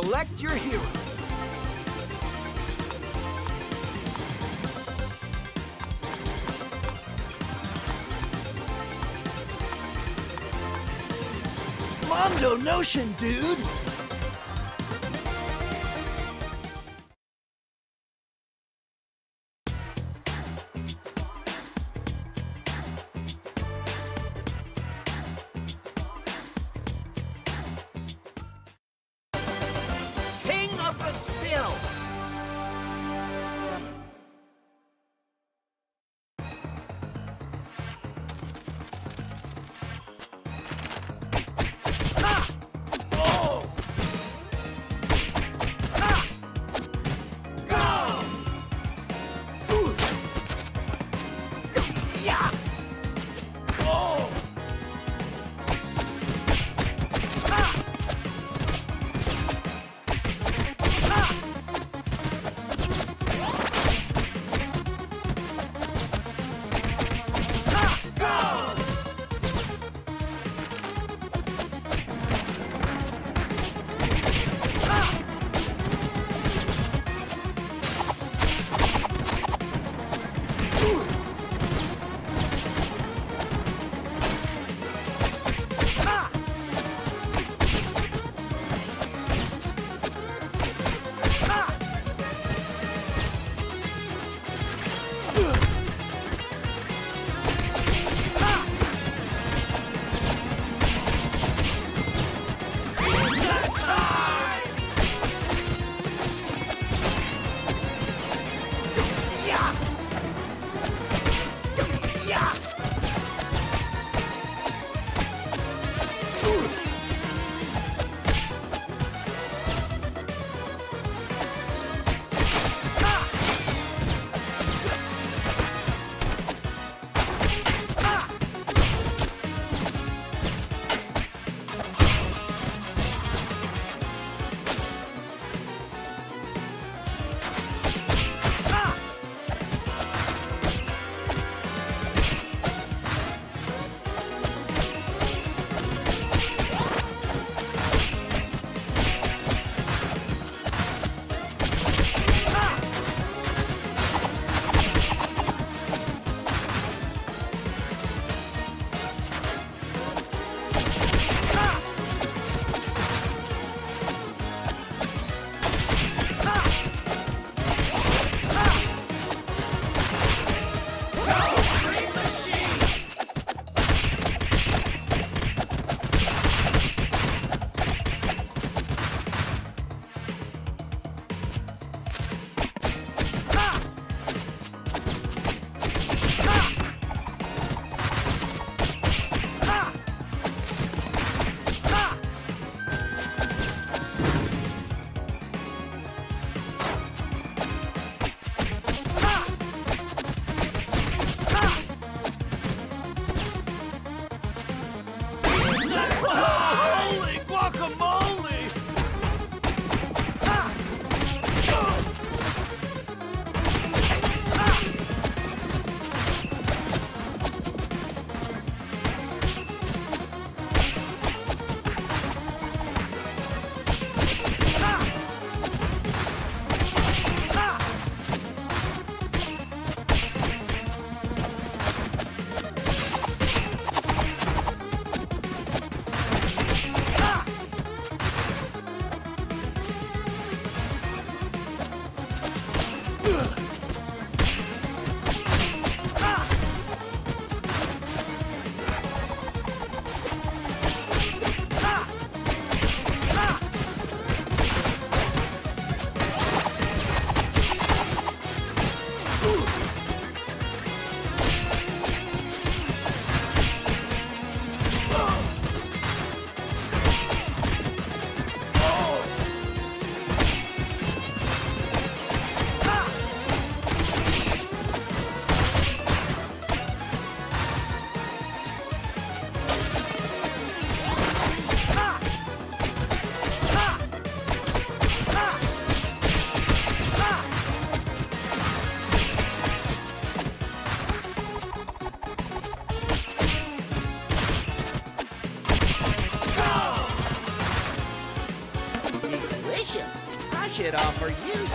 Select your hero. Mondo Notion, dude!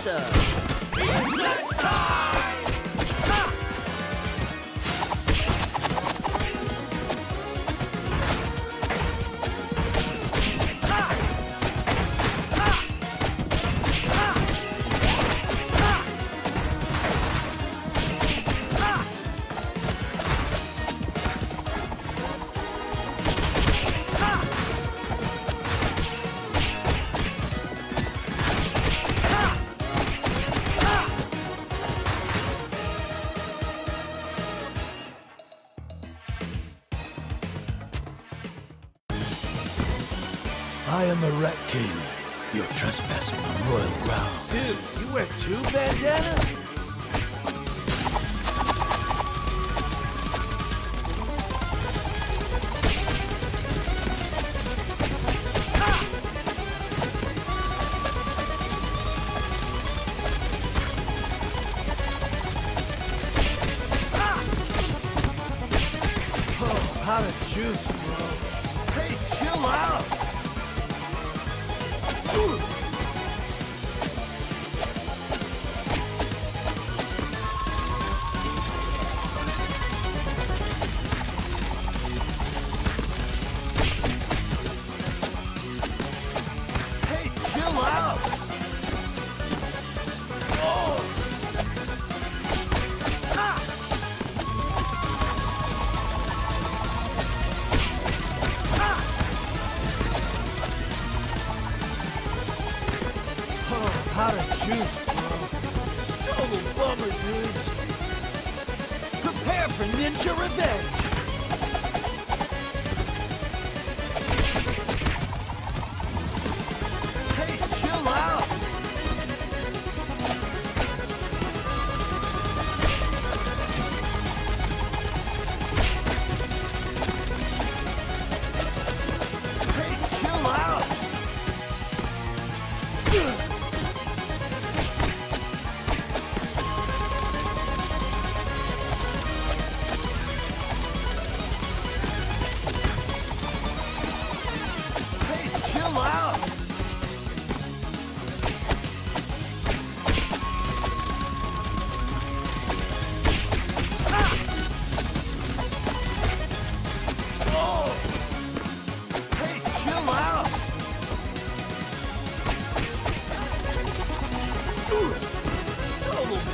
Offer Rat King. You're trespassing on royal grounds. Dude, you wear two bandanas? Hey, how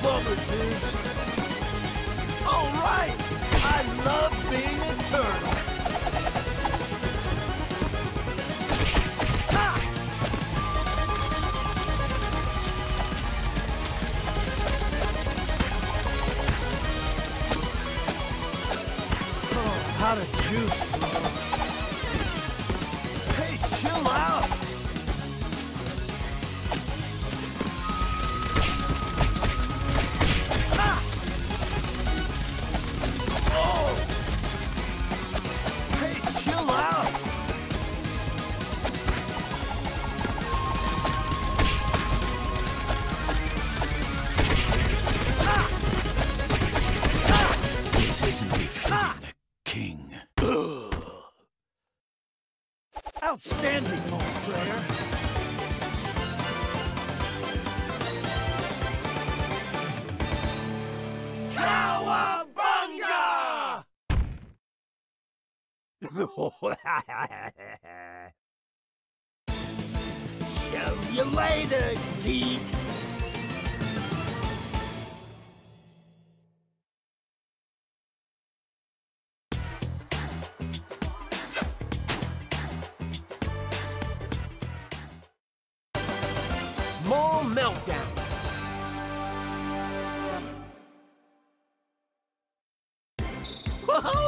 bummer, dudes. All right. I love being turtle. Isn't befitting the king. Outstanding, old player. Cowabunga! Show you later, geeks.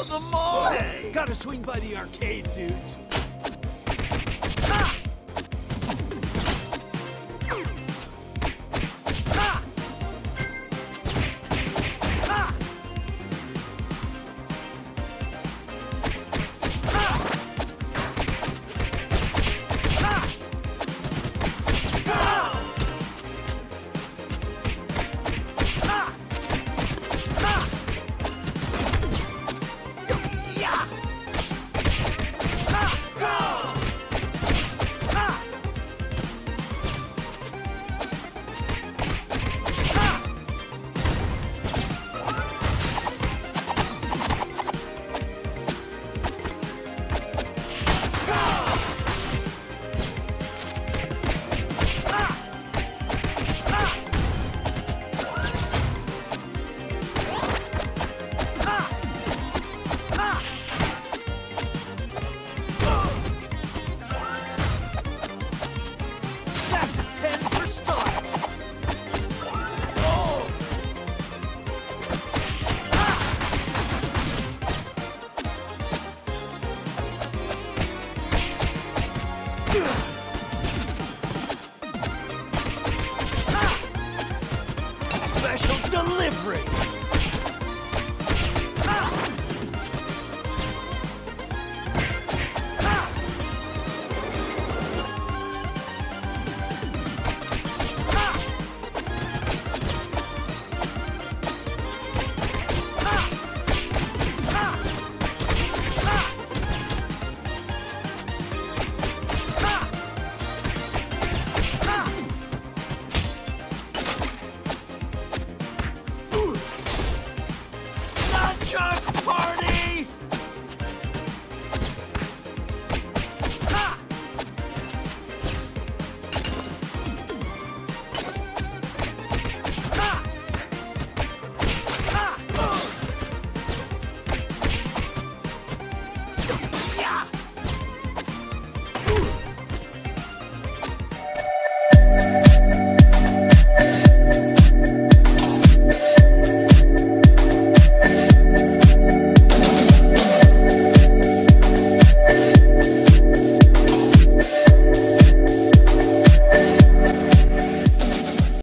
Whoa, the mall! Gotta swing by the arcade, dudes.